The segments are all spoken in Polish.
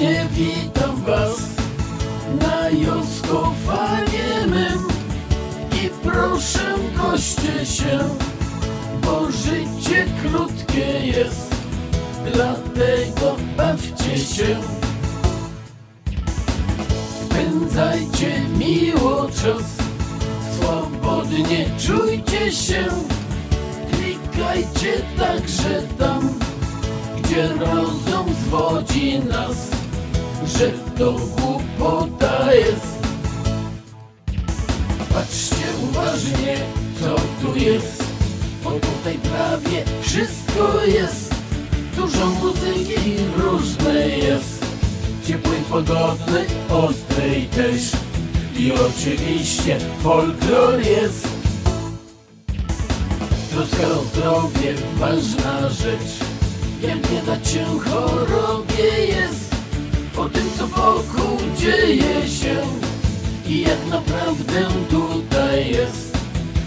serdecznie witam was na Joskofanie mym i proszę goście się, bo życie krótkie jest, dlatego bawcie się. Spędzajcie miło czas, swobodnie czujcie się, klikajcie także tam gdzie rozum zwodzi nas, że to głupota jest. Patrzcie uważnie, co tu jest, bo tutaj prawie wszystko jest. Dużo muzyki różnej jest, ciepłej, pogodnej, ostrej też. I oczywiście folklor jest. Troska o zdrowie, ważna rzecz jak nie dać się chorobie jest dzieje się. I jak naprawdę tutaj jest.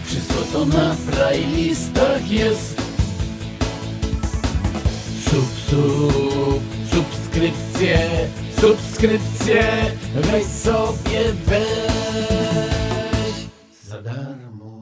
Wszystko to na playlistach jest. Sub, sub, subskrypcje, subskrypcje. Weź sobie weź. Za darmo